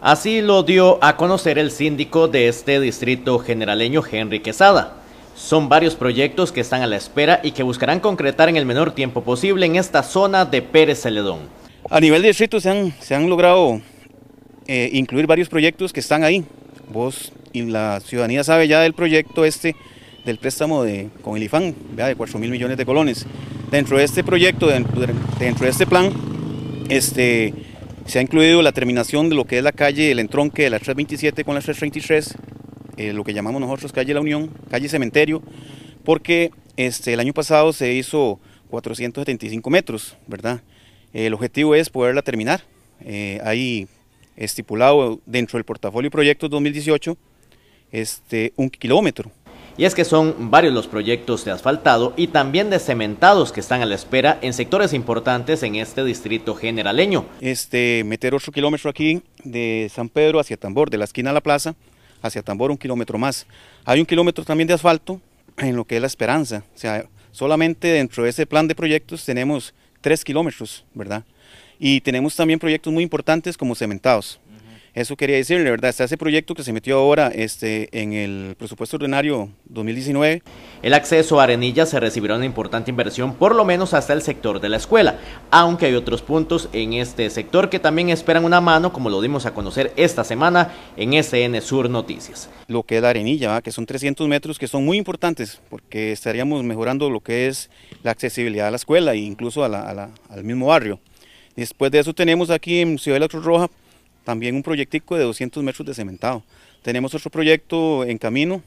Así lo dio a conocer el síndico de este distrito generaleño, Henry Quesada. Son varios proyectos que están a la espera y que buscarán concretar en el menor tiempo posible en esta zona de Pérez Celedón. A nivel de distrito se han, se han logrado eh, incluir varios proyectos que están ahí. Vos y la ciudadanía sabe ya del proyecto este del préstamo de, con el IFAN, de 4 mil millones de colones. Dentro de este proyecto, dentro, dentro de este plan, este, se ha incluido la terminación de lo que es la calle, el entronque de la 327 con la 333, eh, lo que llamamos nosotros calle La Unión, calle Cementerio, porque este, el año pasado se hizo 475 metros, ¿verdad? el objetivo es poderla terminar. Eh, hay estipulado dentro del portafolio proyectos 2018 este, un kilómetro. Y es que son varios los proyectos de asfaltado y también de cementados que están a la espera en sectores importantes en este distrito generaleño. Este, meter otro kilómetro aquí de San Pedro hacia Tambor, de la esquina a la plaza, hacia Tambor un kilómetro más. Hay un kilómetro también de asfalto en lo que es la esperanza. O sea, solamente dentro de ese plan de proyectos tenemos tres kilómetros, ¿verdad? Y tenemos también proyectos muy importantes como cementados. Eso quería decirle, ¿verdad? Está ese proyecto que se metió ahora este, en el presupuesto ordinario 2019. El acceso a Arenilla se recibirá una importante inversión, por lo menos hasta el sector de la escuela, aunque hay otros puntos en este sector que también esperan una mano, como lo dimos a conocer esta semana en SN Sur Noticias. Lo que es la Arenilla, que son 300 metros, que son muy importantes, porque estaríamos mejorando lo que es la accesibilidad a la escuela e incluso al mismo barrio. Después de eso tenemos aquí en Ciudad de la Cruz Roja también un proyectico de 200 metros de cementado. Tenemos otro proyecto en camino,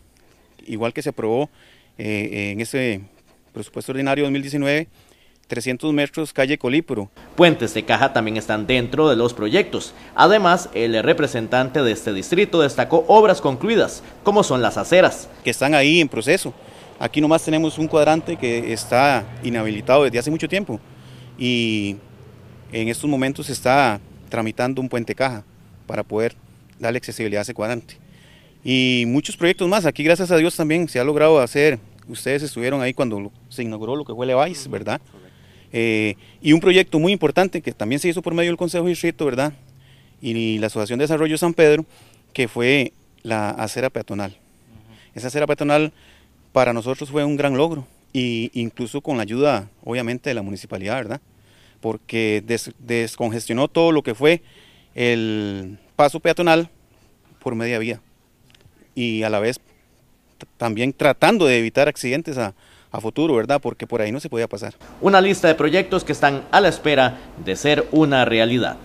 igual que se aprobó eh, en ese presupuesto ordinario 2019, 300 metros calle Colípero. Puentes de caja también están dentro de los proyectos. Además, el representante de este distrito destacó obras concluidas, como son las aceras. Que están ahí en proceso. Aquí nomás tenemos un cuadrante que está inhabilitado desde hace mucho tiempo y en estos momentos está tramitando un puente caja para poder darle accesibilidad a ese cuadrante. Y muchos proyectos más, aquí gracias a Dios también se ha logrado hacer, ustedes estuvieron ahí cuando se inauguró lo que fue Levais, ¿verdad? Eh, y un proyecto muy importante que también se hizo por medio del Consejo Distrito, ¿verdad? Y la Asociación de Desarrollo San Pedro, que fue la acera peatonal. Esa acera peatonal para nosotros fue un gran logro, y incluso con la ayuda, obviamente, de la municipalidad, ¿verdad? Porque descongestionó todo lo que fue el paso peatonal por media vía y a la vez también tratando de evitar accidentes a, a, futuro, ¿verdad? Porque por ahí no se podía pasar. Una lista de proyectos que están a la espera de ser una realidad.